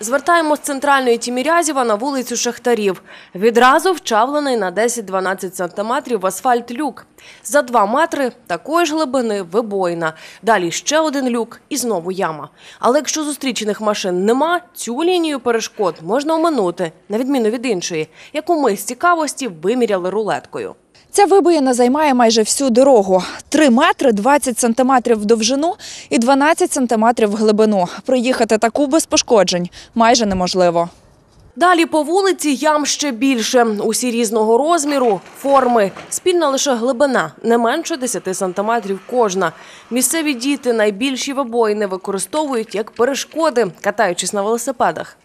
Звертаємо з центральної Тімірязєва на вулицю Шахтарів. Відразу вчавлений на 10-12 сантиметрів асфальт люк. За 2 метри такої ж глибини вибоїна. Далі ще один люк і знову яма. Але якщо зустрічених машин нема, цю лінію перешкод можна оминути, на відміну від іншої, яку ми з цікавості виміряли рулеткою. Ця вибоїна займає майже всю дорогу. 3 метри 20 сантиметрів в довжину і 12 сантиметрів в глибину. Проїхати таку без пошкоджень майже неможливо. Далі по вулиці ям ще більше. Усі різного розміру, форми. Спільна лише глибина, не менше 10 сантиметрів кожна. Місцеві діти найбільші вибоїни використовують як перешкоди, катаючись на велосипедах.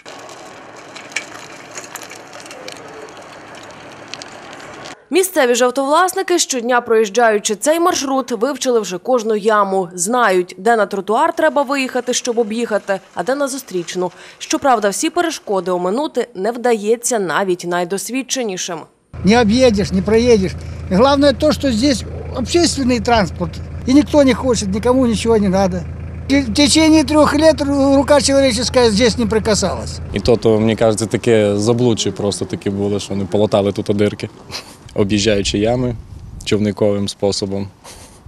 Місцеві ж автовласники, щодня проїжджаючи цей маршрут, вивчили вже кожну яму. Знають, де на тротуар треба виїхати, щоб об'їхати, а де на зустрічну. Щоправда, всі перешкоди оминути не вдається навіть найдосвідченішим. Не объедешь, не проедешь. И главное то, что здесь общественный транспорт. И никто не хочет, никому ничего не. И В течение трех лет рука человеческая здесь не прикасалась. І то, то мені кажеться, таке заблудші просто такі були, що вони полотали тут дирки, об'їжджаючи ями човниковим способом.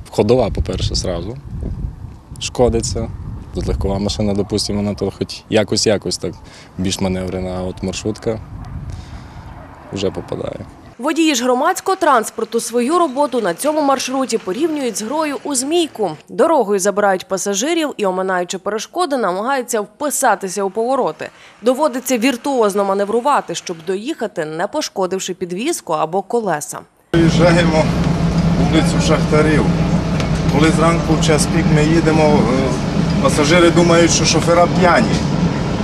Ходова, по-перше, сразу. Шкодиться. Тут легкова машина, допустимо, вона то хоч якось-якось так більш маневрена, а от маршрутка вже попадає. Водії ж громадського транспорту свою роботу на цьому маршруті порівнюють з грою у змійку. Дорогою забирають пасажирів і, оминаючи перешкоди, намагаються вписатися у повороти. Доводиться віртуозно маневрувати, щоб доїхати, не пошкодивши підвізку або колеса. Приїжджаємо вулицю Шахтарів. Коли зранку в час пік ми їдемо, е, пасажири думають, що шофера п'яні.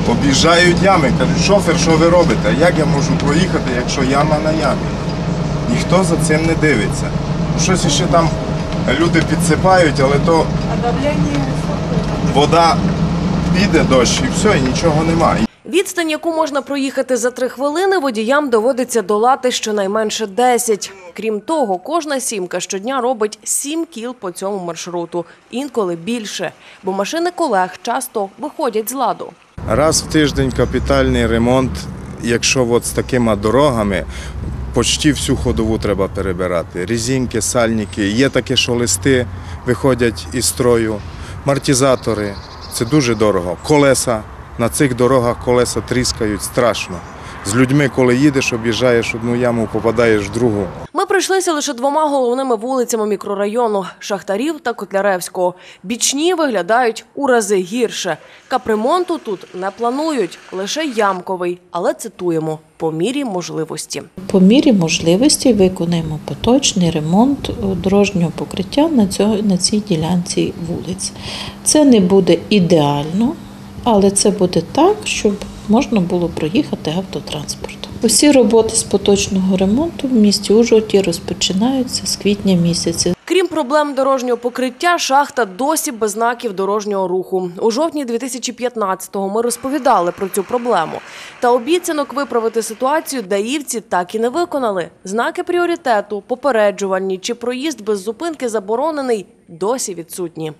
Об'їжджають ями, кажуть, шофер, що ви робите? Як я можу проїхати, якщо яма на ямі? Ніхто за цим не дивиться. Ну, Щось ще там люди підсипають, але то вода піде дощ і все, і нічого немає. Відстань, яку можна проїхати за три хвилини, водіям доводиться долати щонайменше 10. Крім того, кожна сімка щодня робить 7 кіл по цьому маршруту, інколи більше, бо машини колег часто виходять з ладу. Раз в тиждень капітальний ремонт, якщо от з такими дорогами, почти всю ходову треба перебирати. Різінки, сальники, є таке, що листи виходять із строю, амортизатори, це дуже дорого. Колеса, на цих дорогах колеса тріскають страшно. З людьми, коли їдеш, об'їжджаєш одну яму, попадаєш в другу. Пройшлися лише двома головними вулицями мікрорайону Шахтарів та Котляревського. Бічні виглядають у рази гірше. Капремонту тут не планують, лише ямковий, але цитуємо по мірі можливості. По мірі можливості виконаємо поточний ремонт дорожнього покриття на, цьо- на цій ділянці вулиць. Це не буде ідеально, але це буде так, щоб можна було проїхати автотранспортом. Усі роботи з поточного ремонту в місті Ужгороді розпочинаються з квітня місяця. Крім проблем дорожнього покриття, шахта досі без знаків дорожнього руху. У жовтні 2015-го ми розповідали про цю проблему. Та обіцянок виправити ситуацію даївці так і не виконали. Знаки пріоритету, попереджувальні чи проїзд без зупинки заборонений досі відсутні.